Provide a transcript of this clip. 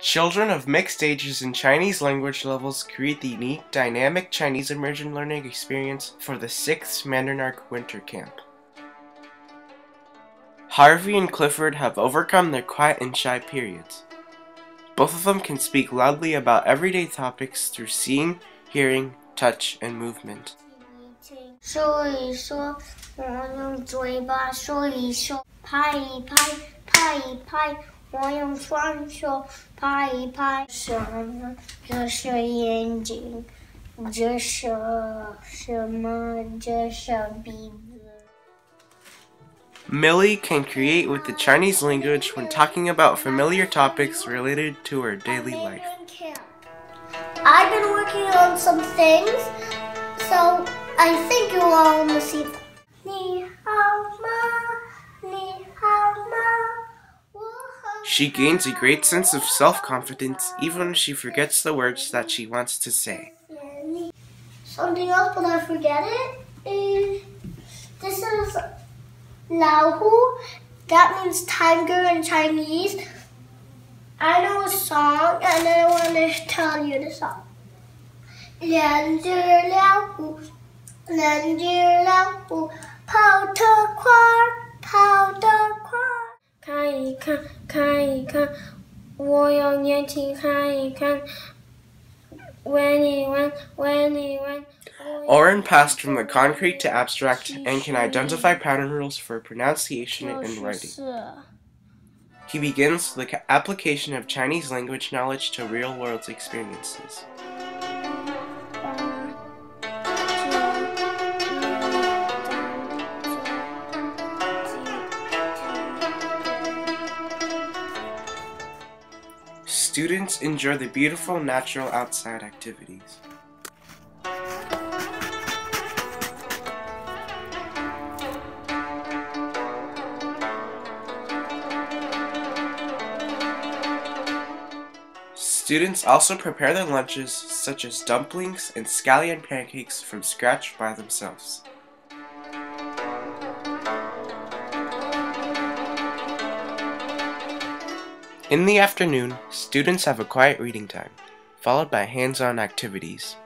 Children of mixed ages and Chinese language levels create the unique dynamic Chinese immersion learning experience for the 6th MandarinArk Winter Camp. Harvey and Clifford have overcome their quiet and shy periods. Both of them can speak loudly about everyday topics through seeing, hearing, touch, and movement. 说一说，我用嘴巴说一说，拍一拍，拍一拍。moją can create with the Chinese language when talking about familiar topics related to her daily life. I've been working on some things, so I think you all will see. receive She gains a great sense of self confidence even when she forgets the words that she wants to say. Something else, but I forget it. is- This is Lao Hu. That means tiger in Chinese. I know a song, and I want to tell you the song. 两只老虎，两只老虎，跑得快，跑得快。 看一看，看一看，我要眼睛看一看。闻一闻，闻一闻。 Oren passed from the concrete to abstract and can identify pattern rules for pronunciation and writing. He begins the ca- application of Chinese language knowledge to real world experiences. Students enjoy the beautiful natural outside activities. Students also prepare their lunches, such as dumplings and scallion pancakes, from scratch by themselves. In the afternoon, students have a quiet reading time, followed by hands on activities.